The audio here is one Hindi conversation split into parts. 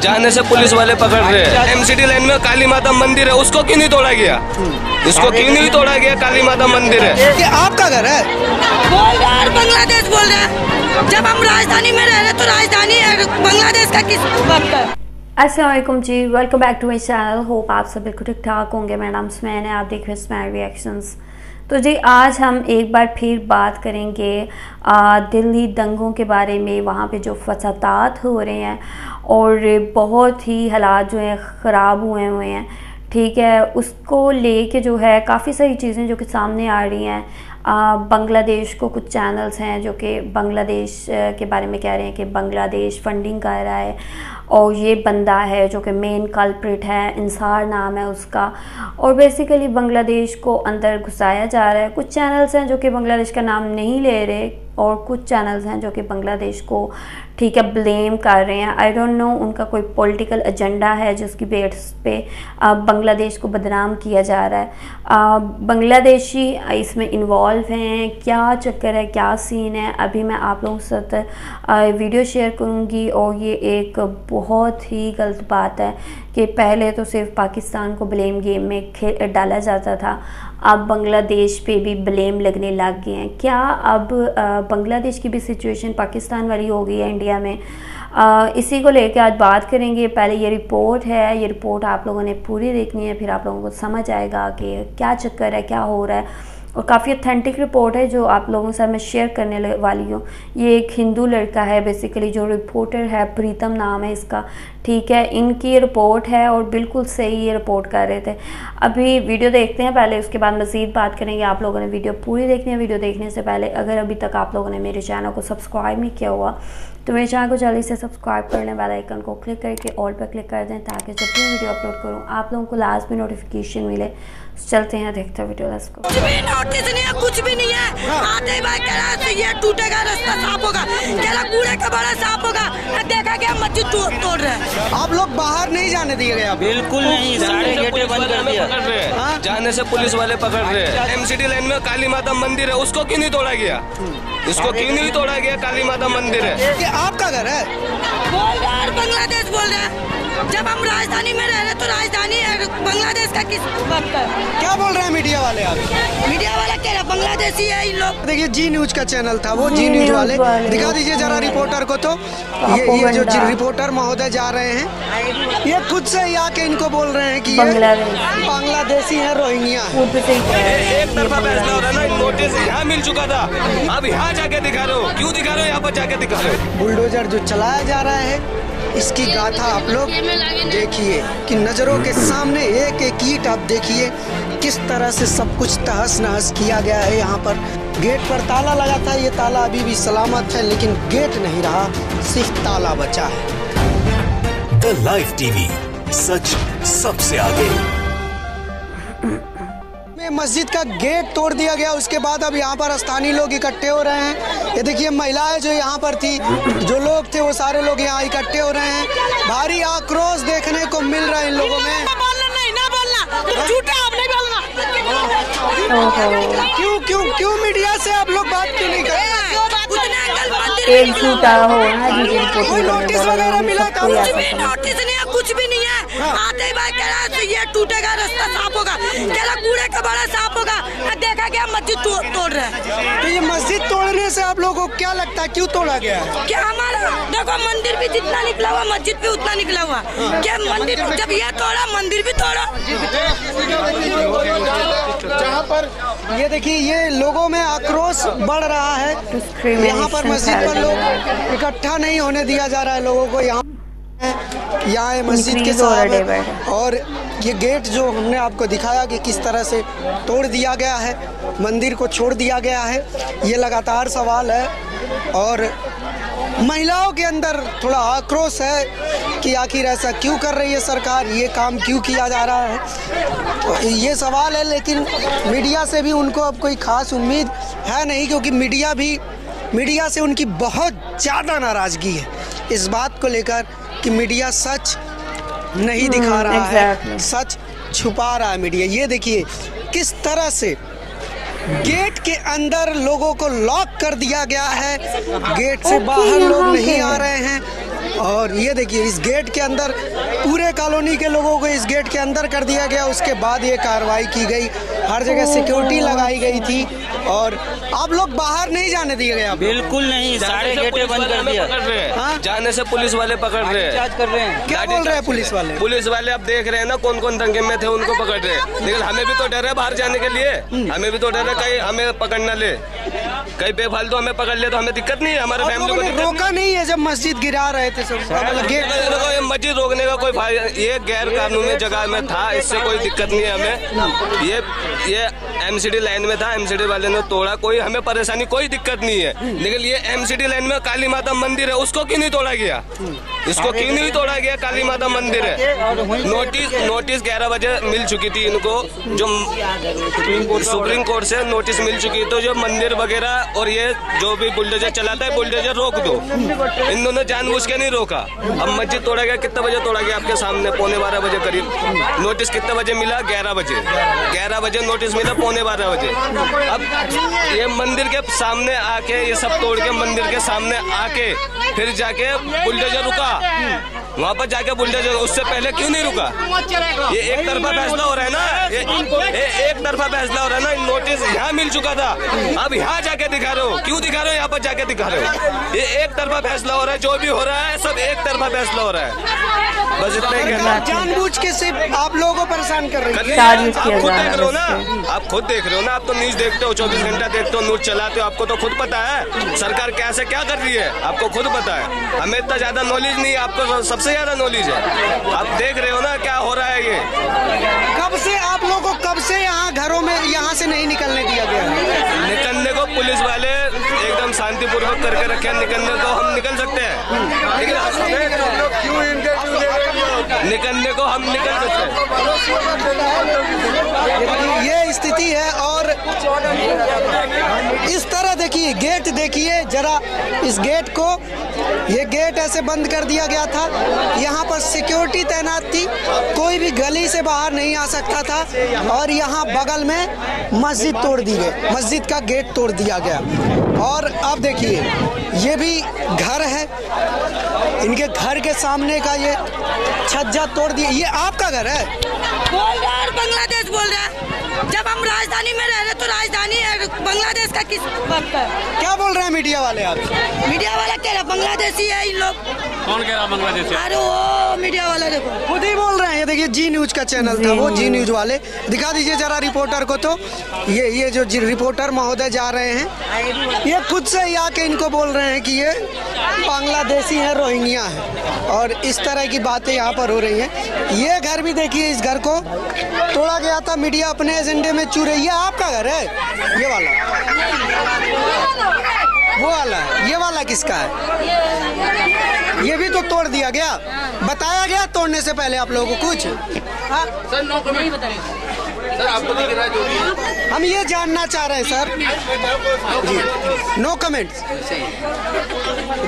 जाने से पुलिस वाले पकड़ रहे हैं। एमसीडी लाइन में काली माता मंदिर है उसको क्यों नहीं तोड़ा गया? इसको क्यों नहीं तोड़ा गया काली माता मंदिर है? ये आपका घर है? बोल रहा है बांग्लादेश बोल रहा है। जब हम राजधानी में रह रहे तो राजधानी है बांग्लादेश का किस वक्त है? Aslam ji welcome back to my channel hope आप सब बिल्कुल ठीक ठाक होंगे। मेरा नाम स्मैन है आप देख रहे हैं स्मैन रिएक्शंस तो जी, आज हम एक बार फिर बात करेंगे दिल्ली दंगों के बारे में, वहाँ पे जो फसादात हो रहे हैं और बहुत ही हालात जो हैं, ख़राब हुए हुए हैं, ठीक है? उसको लेके जो है, काफ़ी सारी चीज़ें जो कि सामने आ रही हैं। बांग्लादेश को कुछ चैनल्स हैं जो कि बांग्लादेश के बारे में कह रहे हैं कि बांग्लादेश फंडिंग कर रहा है। और ये बंदा है जो कि मेन कल्प्रिट है, इंसार नाम है उसका। और बेसिकली बांग्लादेश को अंदर घुसाया जा रहा है। कुछ चैनल्स हैं जो कि बांग्लादेश का नाम नहीं ले रहे और कुछ चैनल्स हैं जो कि बांग्लादेश को ठीक है ब्लेम कर रहे हैं। आई डोंट नो उनका कोई पॉलिटिकल एजेंडा है जिसकी बेट्स पे बांग्लादेश को बदनाम किया जा रहा है। बांग्लादेशी इसमें इन्वॉल्व हैं। क्या चक्कर है? क्या सीन है? अभी मैं आप लोगों के साथ वीडियो शेयर करूँगी और ये एक बहुत ही गलत बात है कि पहले तो सिर्फ़ पाकिस्तान को ब्लेम गेम में डाला जाता था। अब बांग्लादेश पे भी ब्लेम लगने लग गए हैं। क्या अब बांग्लादेश की भी सिचुएशन पाकिस्तान वाली हो गई है इंडिया में? आ, इसी को लेकर आज बात करेंगे। पहले ये रिपोर्ट है ये रिपोर्ट आप लोगों ने पूरी देखनी है फिर आप लोगों को समझ आएगा कि क्या चक्कर है क्या हो रहा है। और काफ़ी अथेंटिक रिपोर्ट है जो आप लोगों से मैं शेयर करने वाली हूँ। ये एक हिंदू लड़का है बेसिकली जो रिपोर्टर है, प्रीतम नाम है इसका। ठीक है, इनकी रिपोर्ट है और बिल्कुल सही ये रिपोर्ट कर रहे थे। अभी वीडियो देखते हैं पहले, उसके बाद मज़ीद बात करेंगे। आप लोगों ने वीडियो पूरी देखनी है। वीडियो देखने से पहले अगर अभी तक आप लोगों ने मेरे चैनल को सब्सक्राइब नहीं किया हुआ तो मेरे चैनल को जल्दी से सब्सक्राइब करने लें। बेल आइकन को क्लिक करके ऑल पर क्लिक कर दें ताकि जब भी वीडियो अपलोड करूँ, आप लोगों को लास्ट में नोटिफिकेशन मिले। चलते हैं देखते वीडियो लेट्स गो कुछ भी नोटिस नहीं है कुछ भी नहीं है। आते ही भाई कह रहा है ये टूटेगा रास्ता साफ़ होगा। कह रहा कूड़े का बड़ा साफ़ होगा। देखा गया मस्जिद तोड़ तोड़ रहे हैं। आप लोग बाहर नहीं जाने दिए गए बिल्कुल नहीं सारे गेटे बंद कर दिया रहे जाने से पुलिस वाले पकड़ रहे हैं। एमसीडी लाइन में काली माता मंदिर है उसको क्यों नहीं तोड़ा गया? इसको क्यों नहीं तोड़ा गया काली माता मंदिर है? ये आपका घर है। बांग्लादेश बोल रहा है। जब हम राजधानी में रह रहे तो राजधानी है। बांग्लादेश का किस वक्त क्या बोल रहे हैं मीडिया वाले आप? मीडिया वाला कह रहा बांग्लादेशी है इन लोग। देखिए जी न्यूज़ का चैनल था वो जी न्यूज़ वाले। दिखा दीजिए जरा रिपोर्टर को तो। ये ये जो रिपोर्टर महोदय जा रहे हैं ये खुद से ही आके इनको बोल रहे हैं कि बांग्लादेशी। है रोहिंग्या। हैं। एक तरफा फैसला हो रहा है ना नोटिस यहाँ मिल चुका था। अब यहाँ जाके दिखा रहे हो। क्यों दिखा रहे हो यहाँ पर जाके दिखा रहे हो? बुलडोजर जो चलाया जा रहा है इसकी गाथा आप लोग देखिए कि नज़रों के सामने एक एक ईट आप देखिए, किस तरह से सब कुछ तहस नहस किया गया है यहाँ पर। गेट पर ताला लगा था, ये ताला अभी भी सलामत है, लेकिन गेट नहीं रहा, सिर्फ़ ताला बचा है। द लाइव टीवी सच सबसे आगे। मस्जिद का गेट तोड़ दिया गया। उसके बाद अब यहाँ पर स्थानीय लोग इकट्ठे हो रहे हैं। ये देखिए महिलाएँ जो यहाँ पर थी जो लोग थे वो सारे लोग यहाँ इकट्ठे हो रहे हैं। भारी आक्रोश देखने को मिल रहा है इन लोगों में। बोलना नहीं ना बोलना। तुम झूठे आप नहीं बोलना। ओहो। क्यों क्यों क्यों मीडिया से आप लोग बात क्यों नहीं कर रहे एक झूठा हो ना जी रिपोर्ट कोई नोटिस वगैरह मिला था? ही है ये टूटेगा रास्ता साफ़ होगा। कह रहा कूड़े का बड़ा साफ़ होगा। देखा गया मस्जिद तोड़ तोड़ रहे हैं। तो ये मस्जिद तोड़ने से आप लोगों को क्या लगता है क्यों तोड़ा गया क्या हमारा देखो मंदिर भी जितना निकला हुआ मस्जिद भी उतना निकला हुआ। क्या मंदिर जब ये तोड़ा मंदिर भी तोड़ा? जहाँ पर ये देखिए ये लोगों में आक्रोश बढ़ रहा है। यहाँ पर मस्जिद पर लोग इकट्ठा नहीं होने दिया जा रहा है लोगों को यहाँ यहाँ है मस्जिद के साथ और ये गेट जो हमने आपको दिखाया कि किस तरह से तोड़ दिया गया है मंदिर को छोड़ दिया गया है ये लगातार सवाल है और महिलाओं के अंदर थोड़ा आक्रोश है कि आखिर ऐसा क्यों कर रही है सरकार ये काम क्यों किया जा रहा है? तो ये सवाल है लेकिन मीडिया से भी उनको अब कोई खास उम्मीद है नहीं क्योंकि मीडिया भी मीडिया से उनकी बहुत ज़्यादा नाराज़गी है। इस बात को लेकर कि मीडिया सच नहीं दिखा रहा exactly. है सच छुपा रहा है मीडिया। ये देखिए किस तरह से गेट के अंदर लोगों को लॉक कर दिया गया है। गेट से बाहर लोग नहीं आ रहे हैं। और ये देखिए इस गेट के अंदर पूरे कॉलोनी के लोगों को इस गेट के अंदर कर दिया गया। उसके बाद ये कार्रवाई की गई। हर जगह सिक्योरिटी लगाई गई थी। और आप लोग बाहर नहीं जाने दिए गए बिल्कुल नहीं सारे गेटे बंद कर दिया पकड़ रहे हाँ? जाने से पुलिस वाले पकड़ रहे हैं। कर रहे हैं। क्या बोल रहे हैं पुलिस वाले? पुलिस वाले अब देख रहे हैं ना कौन कौन दंगे में थे उनको पकड़ रहे हैं। लेकिन हमें भी तो डर है बाहर जाने के लिए। हमें भी तो डर है कहीं हमें पकड़ न ले। कहीं बेफालतू हमें पकड़ ले तो हमें दिक्कत नहीं है हमारे फैमिली को ने दिक्कत नहीं रोका नहीं है जब मस्जिद गिरा रहे थे सब? मतलब मस्जिद रोकने का कोई फ़ायदा ये गैर कानूनी जगह में था इससे कोई दिक्कत नहीं है हमें। ये ये एमसीडी लाइन में था एमसीडी वाले ने तोड़ा कोई हमें परेशानी कोई दिक्कत नहीं है। लेकिन ये एमसीडी लाइन में काली माता मंदिर है उसको क्यों नहीं तोड़ा गया? इसको क्यों नहीं तोड़ा गया काली माता मंदिर है? नोटिस नोटिस ग्यारह बजे मिल चुकी थी इनको जो सुप्रीम कोर्ट से नोटिस मिल चुकी तो जो मंदिर वगैरह और ये जो भी बुलडोजर चलाता है बुलडोजर रोक दो। इन दोनों जानबूझ के नहीं रोका। अब मस्जिद तोड़ा गया कितने बजे तोड़ा गया आपके सामने? पौने बारह बजे करीब। नोटिस कितने बजे मिला? ग्यारह बजे। ग्यारह बजे नोटिस मिला पौने बारह बजे। अब ये मंदिर के सामने आके, ये सब तोड़ के मंदिर के सामने आके, फिर जाके बुलडोजर रुका। वहाँ पर जाके बुलडोजर उससे पहले क्यों नहीं रुका? ये एक तरफा फैसला हो रहा है ना? ये, ये एक तरफा फैसला हो रहा है ना? नोटिस यहाँ मिल चुका था। अब यहाँ जाके दिखा रहे हो। क्यों दिखा रहे हो? यहाँ पर जाके दिखा रहे हो। ये एक तरफा फैसला हो रहा है। जो भी हो रहा है सब एक तरफा फैसला हो रहा है। बस इतना ही कहना जानबूझ के सिर्फ़ आप लोगों को परेशान कर रहे है। आप खुद देख रहे हो ना? आप खुद देख रहे हो ना? आप तो न्यूज़ देखते हो चौबीस घंटा देखते हो न्यूज़ चलाते हो। आपको तो खुद पता है। सरकार कैसे क्या कर रही है? आपको खुद पता है। हमें इतना ज़्यादा नॉलेज नहीं है। आपको सबसे ज़्यादा नॉलेज है। आप देख रहे हो ना क्या हो रहा है ये। कब से आप लोगों को कब से यहाँ घरों में यहाँ से नहीं निकलने दिया गया? निकलने को पुलिस वाले एकदम शांतिपूर्वक करके रखे हैं। निकलने को हम निकल सकते हैं। लेकिन निकलने को हम निकल सकते हैं। ये स्थिति है और इस तरह देखिए, गेट देखिए, जरा इस गेट को, ये गेट ऐसे बंद कर दिया गया था। यहाँ पर सिक्योरिटी तैनात थी, कोई भी गली से बाहर नहीं आ सकता था और यहाँ बगल में मस्जिद तोड़ दी गई, मस्जिद का गेट तोड़ दिया गया। और अब देखिए, ये भी घर है, इनके घर के सामने का ये छज्जा तोड़ दिया, ये आपका घर है? बोल de हम राजधानी में रह रहे तो राजधानी है बांग्लादेश का किस का? है? क्या बोल रहे हैं मीडिया वाले आप? मीडिया वाला कह रहा बांग्लादेशी है इन लोग। कौन कह रहा बांग्लादेश? अरे वो मीडिया वाला देखो। खुद ही बोल रहे हैं ये देखिए जी न्यूज़ का चैनल था वो जी न्यूज़ वाले। दिखा दीजिए जरा रिपोर्टर को तो। ये ये जो रिपोर्टर महोदय जा रहे हैं ये खुद से ही आके इनको बोल रहे हैं कि ये बांग्लादेशी है रोहिंग्या है। और इस तरह की बातें यहाँ पर हो रही हैं। ये घर भी देखिए इस घर को तोड़ा गया था मीडिया अपने एजेंडे में चू रही है आपका घर है? ये वाला। वो वाला है। ये वाला किसका है? ये भी तो तोड़ दिया गया। बताया गया तोड़ने से पहले आप लोगों को कुछ? हाँ? हम ये जानना चाह रहे हैं सर। जी। नो कमेंट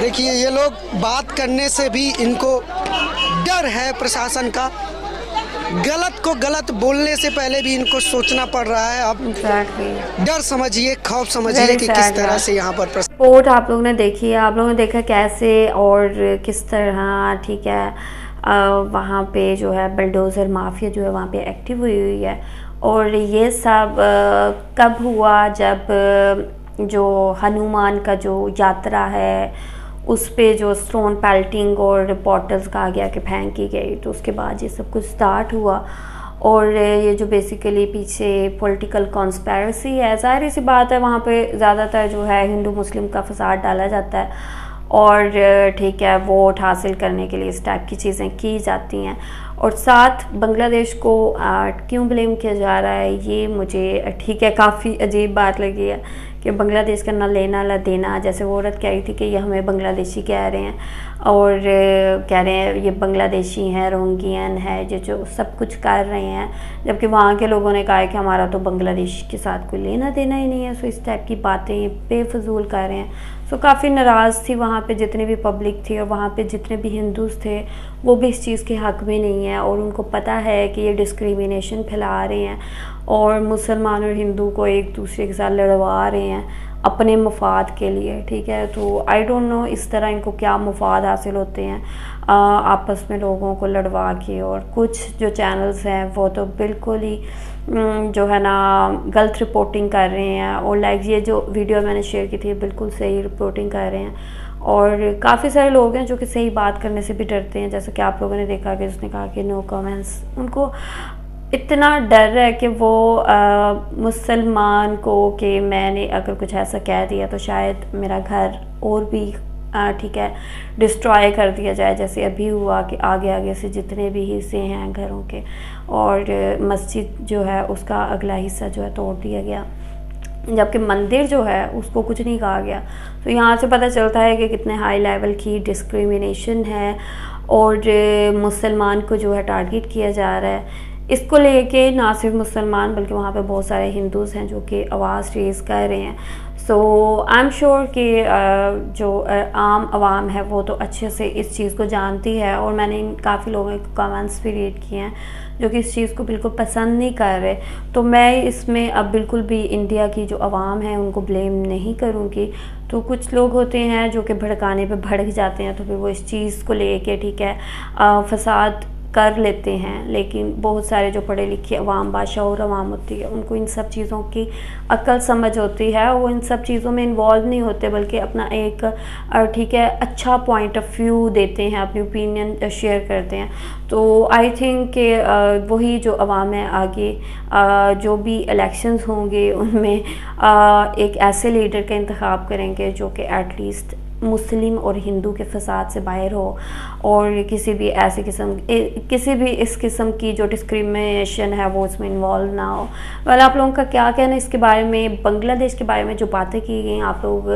देखिए ये लोग बात करने से भी इनको डर है प्रशासन का। गलत को गलत बोलने से पहले भी इनको सोचना पड़ रहा है। अब डर समझिए खौफ समझिए कि किस तरह से यहाँ पर रिपोर्ट आप लोगों ने देखी है। आप लोगों ने देखा कैसे और किस तरह ठीक है वहाँ पे जो है बलडोज़र माफिया जो है वहाँ पे एक्टिव हुई हुई है। और ये सब कब हुआ जब जो हनुमान का जो यात्रा है उस पे जो स्टोन पेल्टिंग और बॉटल्स कहा गया कि फेंकी गई तो उसके बाद ये सब कुछ स्टार्ट हुआ। और ये जो बेसिकली पीछे पॉलिटिकल कॉन्स्पेरेसी है, ज़ाहिर सी बात है वहाँ पे ज़्यादातर जो है हिंदू मुस्लिम का फसाद डाला जाता है। और ठीक है, वोट हासिल करने के लिए इस टाइप की चीज़ें की जाती हैं। और साथ बांग्लादेश को क्यों ब्लेम किया जा रहा है, ये मुझे, ठीक है, काफ़ी अजीब बात लगी है। कि बांग्लादेश का ना लेना, ना देना, जैसे वो औरत कह रही थी कि ये हमें बांग्लादेशी कह रहे हैं और कह रहे हैं ये बांग्लादेशी हैं, रोंगियन है जो जो सब कुछ कर रहे हैं, जबकि वहाँ के लोगों ने कहा है कि हमारा तो बांग्लादेश के साथ कोई लेना देना ही नहीं है सो इस टाइप की बातें बेफजूल कर रहे हैं। सो काफ़ी नाराज़ थी वहाँ पे जितने भी पब्लिक थी और वहाँ पे जितने भी हिंदूज थे, वो भी इस चीज़ के हक में नहीं है और उनको पता है कि ये डिस्क्रिमिनेशन फैला रहे हैं। और मुसलमान और हिंदू को एक दूसरे के साथ लड़वा रहे हैं अपने मफाद के लिए ठीक है? तो आई डोंट नो इस तरह इनको क्या मफाद हासिल होते हैं आ, आपस में लोगों को लड़वा के और कुछ जो चैनल्स हैं वो तो बिल्कुल ही जो है ना गलत रिपोर्टिंग कर रहे हैं और लाइक ये जो वीडियो मैंने शेयर की थी बिल्कुल सही रिपोर्टिंग कर रहे हैं और काफ़ी सारे लोग हैं जो कि सही बात करने से भी डरते हैं जैसे कि आप लोगों ने देखा कि उसने कहा कि नो कमेंट्स उनको इतना डर है कि वो मुसलमान को कि मैंने अगर कुछ ऐसा कह दिया तो शायद मेरा घर और भी ठीक है डिस्ट्रॉय कर दिया जाए। जैसे अभी हुआ कि आगे आगे से जितने भी हिस्से हैं घरों के और मस्जिद जो है उसका अगला हिस्सा जो है तोड़ दिया गया। जबकि मंदिर जो है उसको कुछ नहीं कहा गया। तो यहाँ से पता चलता है कि कितने हाई लेवल की डिस्क्रिमिनेशन है और मुसलमान को जो है टारगेट किया जा रहा है। इसको लेके ना सिर्फ़ मुसलमान बल्कि वहाँ पे बहुत सारे हिंदूज़ हैं जो कि आवाज़ रेज़ कर रहे हैं। सो आई एम श्योर कि जो आम आवाम है वो तो अच्छे से इस चीज़ को जानती है और मैंने काफ़ी लोगों के कमेंट्स भी रीड किए हैं जो कि इस चीज़ को बिल्कुल पसंद नहीं कर रहे। तो मैं इसमें अब बिल्कुल भी इंडिया की जो आवाम है उनको ब्लेम नहीं करूँगी। तो कुछ लोग होते हैं जो कि भड़काने पे भड़क जाते हैं तो फिर वो इस चीज़ को लेके ठीक है आ, फसाद कर लेते हैं, लेकिन बहुत सारे जो पढ़े लिखे अवाम बादशाह और अवाम होती है, उनको इन सब चीज़ों की अक्ल समझ होती है, वो इन सब चीज़ों में इन्वॉल्व नहीं होते, बल्कि अपना एक ठीक है अच्छा पॉइंट ऑफ़ व्यू देते हैं, अपनी ओपिनियन शेयर करते हैं। तो आई थिंक कि वही जो अवाम है आगे जो भी इलेक्शंस होंगे, उनमें एक ऐसे लीडर का इंतखब करेंगे, जो कि एटलीस्ट मुस्लिम और हिंदू के फसाद से बाहर हो और किसी भी ऐसे किस्म किसी भी इस किस्म की जो डिस्क्रिमिनेशन है वो उसमें इन्वॉल्व ना हो। वाला आप लोगों का क्या कहना है इसके बारे में? बांग्लादेश के बारे में जो बातें की गई आप लोग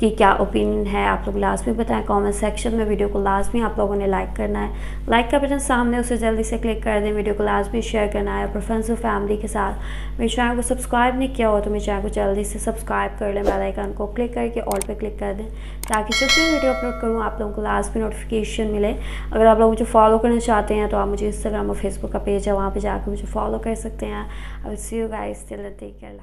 कि क्या ओपिनियन है, आप लोग लास्ट में बताएँ कमेंट सेक्शन में वीडियो को लास्ट में आप लोगों ने लाइक करना है। लाइक का बटन सामने, उसे जल्दी से क्लिक कर दें वीडियो को लास्ट में शेयर करना है अपने फ्रेंड्स और फैमिली के साथ। मेरे चैनल को सब्सक्राइब नहीं किया हो तो मेरे चैनल को जल्दी से सब्सक्राइब कर लें बेल आइकन को क्लिक करके ऑल पे क्लिक कर दें, ताकि जब भी वीडियो अपलोड करूँ, आप लोगों को लास्ट में नोटिफिकेशन मिले। अगर आप लोग मुझे फॉलो करना चाहते हैं तो आप मुझे इंस्टाग्राम और फेसबुक का पेज है, वहाँ पर जाकर मुझे फॉलो कर सकते हैं। अब see you guys till take care